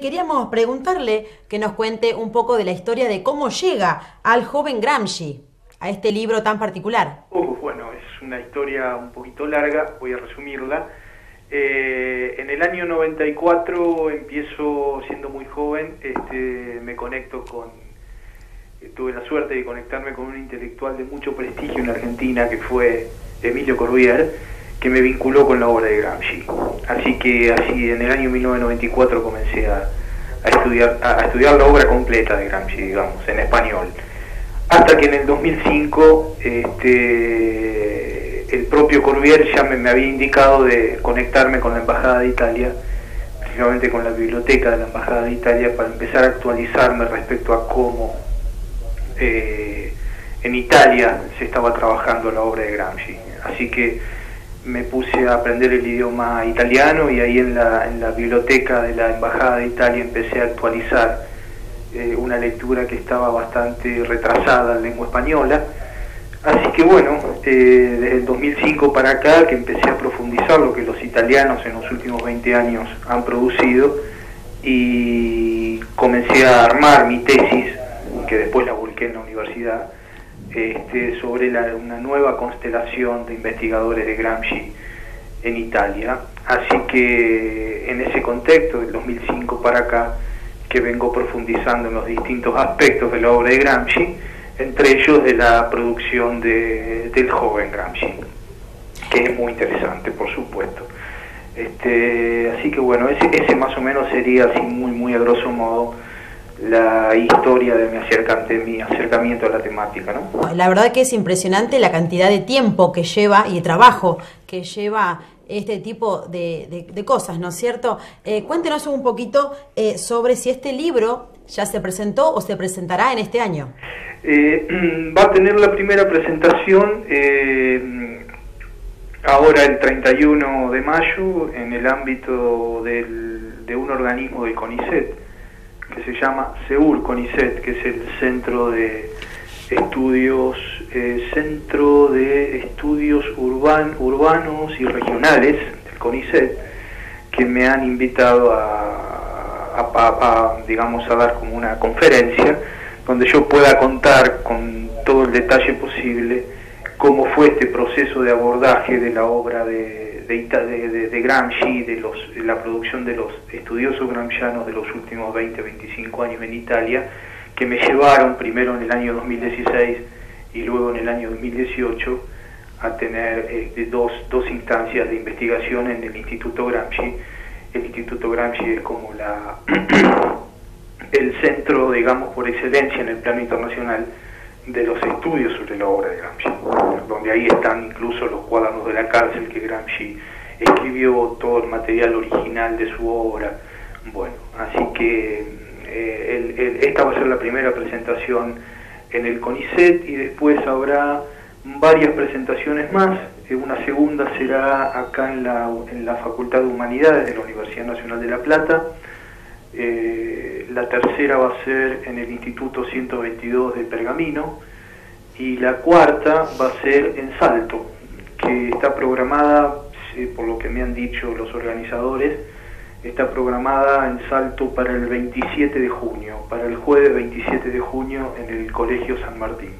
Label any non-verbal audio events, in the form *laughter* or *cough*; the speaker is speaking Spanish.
queríamos preguntarle que nos cuente un poco de la historia de cómo llega al joven Gramsci a este libro tan particular. Bueno, es una historia un poquito larga, voy a resumirla. Eh, en el año 94 empiezo siendo muy joven, este, me conecto con, tuve la suerte de conectarme con un intelectual de mucho prestigio en Argentina que fue Emilio Corbier, que me vinculó con la obra de Gramsci. Así que así en el año 1994 comencé a, estudiar, la obra completa de Gramsci, digamos, en español. Hasta que en el 2005 este, el propio Corbier ya me, había indicado de conectarme con la Embajada de Italia, precisamente con la biblioteca de la Embajada de Italia, para empezar a actualizarme respecto a cómo eh, en Italia se estaba trabajando la obra de Gramsci. Así que me puse a aprender el idioma italiano y ahí en la, en la biblioteca de la Embajada de Italia empecé a actualizar eh, una lectura que estaba bastante retrasada en lengua española. Así que bueno, eh, desde el 2005 para acá que empecé a profundizar lo que los italianos en los últimos 20 años han producido y comencé a armar mi tesis, que después la volqué en la universidad, este, sobre una nueva constelación de investigadores de Gramsci en Italia. Así que en ese contexto, del 2005 para acá, que vengo profundizando en los distintos aspectos de la obra de Gramsci, entre ellos de la producción del joven Gramsci, que es muy interesante, por supuesto. Este, así que bueno, ese, ese más o menos sería así muy, muy a grosso modo la historia de mi, acercante, mi acercamiento a la temática. ¿no? La verdad que es impresionante la cantidad de tiempo que lleva y de trabajo que lleva este tipo de, cosas, ¿no es cierto? Eh, cuéntenos un poquito eh, sobre si este libro ya se presentó o se presentará en este año. Eh, *clears throat* va a tener la primera presentación ahora el 31 de mayo en el ámbito de un organismo del CONICET que se llama SEUR CONICET, que es el Centro de Estudios eh, Centro de Estudios Urban, Urbanos y Regionales, del CONICET, que me han invitado a, a, digamos, a dar como una conferencia donde yo pueda contar con todo el detalle posible cómo fue este proceso de abordaje de la obra de, de, de, Gramsci, de, los, de la producción de los estudiosos gramscianos de los últimos 20, 25 años en Italia, que me llevaron primero en el año 2016 y luego en el año 2018 a tener este, dos, dos instancias de investigación en el Instituto Gramsci. El Instituto Gramsci es como la, *clears throat* el centro, digamos, por excelencia en el plano internacional de los estudios sobre la obra de Gramsci, donde ahí están incluso los cuadernos de la cárcel que Gramsci escribió, todo el material original de su obra. Bueno, así que eh, esta va a ser la primera presentación en el CONICET y después habrá varias presentaciones más. Eh, una segunda será acá en la, en la Facultad de Humanidades de la Universidad Nacional de La Plata. Eh, la tercera va a ser en el Instituto 122 de Pergamino. Y la cuarta va a ser en Salto, que está programada, por lo que me han dicho los organizadores, está programada en Salto para el 27 de junio, para el jueves 27 de junio en el Colegio San Martín.